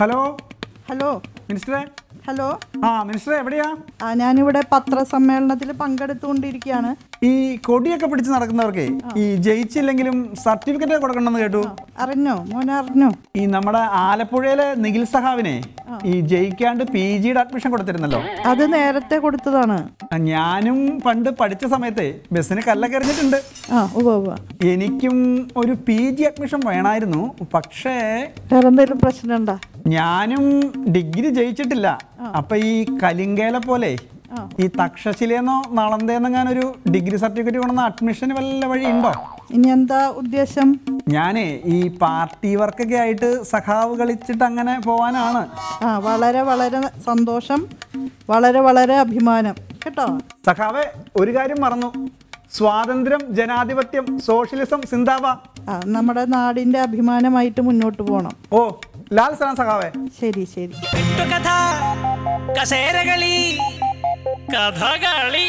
Hello hello മിനിസ്റ്ററെ hello ആ മിനിസ്റ്ററെ എവിടെയാ? ആ ഞാനിവിടെ പത്രസമ്മേളനത്തിൽ പങ്കെടുത്തുകൊണ്ടിരിക്കുകയാണ്. ഈ കൊടിയൊക്കെ പിടിച്ച് നടക്കുന്നവർക്ക് ഈ ജയിച്ചില്ലെങ്കിലും സർട്ടിഫിക്കറ്റ് കൊടുക്കണമെന്ന് കേട്ടു. അറിഞ്ഞോ? മോനെ അറിഞ്ഞോ? ഈ നമ്മുടെ ആലപ്പുഴയിലെ നിഖിൽ സഹാവിനെ ഈ ജയിക്കാണ്ട് പി ജിയുടെ അഡ്മിഷൻ കൊടുത്തിരുന്നല്ലോ. അത് നേരത്തെ കൊടുത്തതാണ്. ഞാനും പണ്ട് പഠിച്ച സമയത്തെ ബസ്സിന് കല്ലൊക്കെ എറിഞ്ഞിട്ടുണ്ട് എനിക്കും ഒരു പി ജി അഡ്മിഷൻ വേണമായിരുന്നു പക്ഷേ വേറെ പ്രശ്നം പ്രശ്നമുണ്ടാ? ഞാനും ഡിഗ്രി ജയിച്ചിട്ടില്ല. അപ്പൊ ഈ കലിങ്കേലെ പോലെ ഈ തക്ഷശിലേന്നോ നളന്തേന്നോ ഒരു ഡിഗ്രി സർട്ടിഫിക്കറ്റ് കൊണ്ടുവന്ന അഡ്മിഷൻ വല്ല വഴി ഉണ്ടോ? ഇനി എന്താ ഉദ്ദേശം? ഞാനേ ഈ പാർട്ടി വർക്കൊക്കെ ആയിട്ട് സഖാവ് കളിച്ചിട്ട് അങ്ങനെ പോവാനാണ്. ആ വളരെ വളരെ സന്തോഷം. വളരെ വളരെ അഭിമാനം. കേട്ടോ? സഖാവെ ഒരു കാര്യം മറന്നു. സ്വാതന്ത്ര്യം ജനാധിപത്യം സോഷ്യലിസം സിന്താബ നമ്മുടെ നാടിന്റെ അഭിമാനമായിട്ട് മുന്നോട്ട് പോകണം ഓ ലാൽ സലാം സഖാവെ ശരി ശരി കെട്ടുകഥ കസേരകളി കഥകളി